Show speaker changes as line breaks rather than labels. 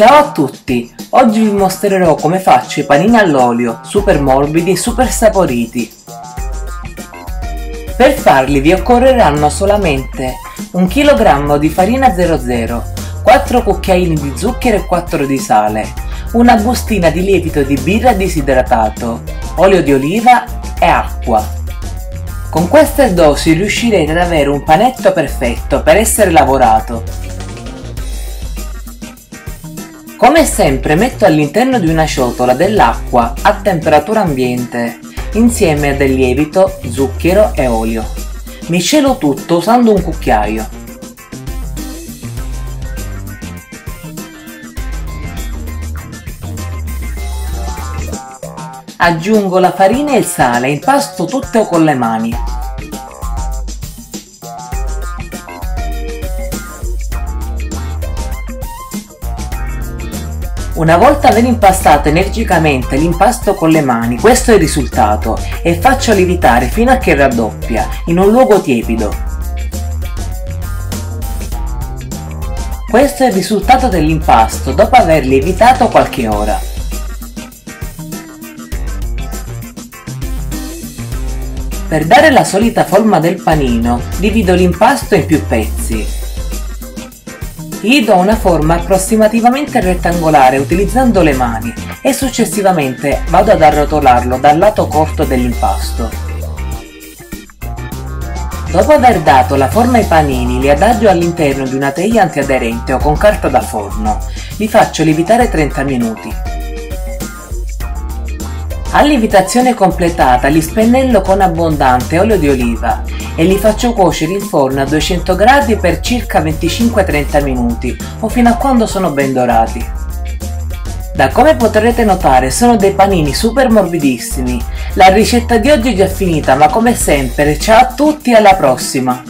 Ciao a tutti! Oggi vi mostrerò come faccio i panini all'olio, super morbidi e super saporiti. Per farli vi occorreranno solamente 1 kg di farina 00, 4 cucchiaini di zucchero e 4 di sale, una bustina di lievito di birra disidratato, olio di oliva e acqua. Con queste dosi riuscirete ad avere un panetto perfetto per essere lavorato. Come sempre metto all'interno di una ciotola dell'acqua a temperatura ambiente insieme a del lievito, zucchero e olio. Miscelo tutto usando un cucchiaio. Aggiungo la farina e il sale impasto tutto con le mani. Una volta aver impastato energicamente l'impasto con le mani, questo è il risultato, e faccio lievitare fino a che raddoppia, in un luogo tiepido. Questo è il risultato dell'impasto dopo aver lievitato qualche ora. Per dare la solita forma del panino, divido l'impasto in più pezzi. Gli do una forma approssimativamente rettangolare utilizzando le mani e successivamente vado ad arrotolarlo dal lato corto dell'impasto. Dopo aver dato la forma ai panini li adagio all'interno di una teglia antiaderente o con carta da forno. Li faccio lievitare 30 minuti. A lievitazione completata li spennello con abbondante olio di oliva e li faccio cuocere in forno a 200 gradi per circa 25-30 minuti o fino a quando sono ben dorati. Da come potrete notare sono dei panini super morbidissimi. La ricetta di oggi è già finita ma come sempre ciao a tutti e alla prossima!